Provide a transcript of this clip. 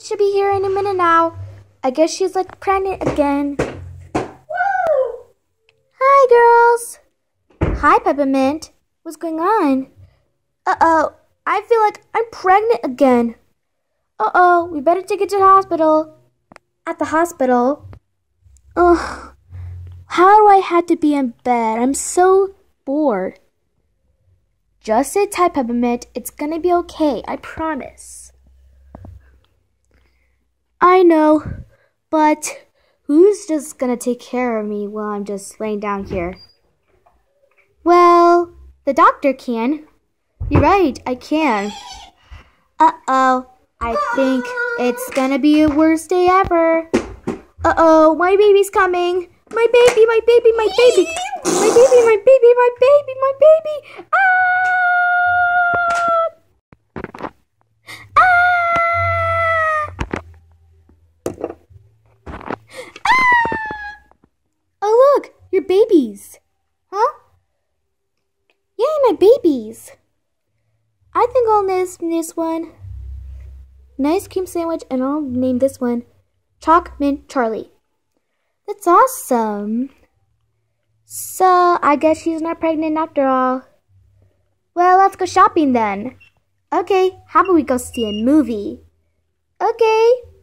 She'll be here any minute now. I guess she's like pregnant again. Woo! Hi, girls. Hi, Peppermint. What's going on? Uh oh. I feel like I'm pregnant again. Uh oh. We better take it to the hospital. At the hospital? Ugh. How do I have to be in bed? I'm so bored. Just sit tight, Peppermint. It's gonna be okay. I promise. I know, but who's just gonna take care of me while I'm just laying down here? Well, the doctor can. You're right, I can. Uh oh, I think it's gonna be a worst day ever. Uh oh, my baby's coming. My baby, my baby, my baby. My baby, my baby, my baby, my baby. Your babies. Huh? Yay, my babies. I think I'll name this one nice cream sandwich and I'll name this one Chalk Mint Charlie. That's awesome. So, I guess she's not pregnant after all. Well, let's go shopping then. Okay, how about we go see a movie? Okay.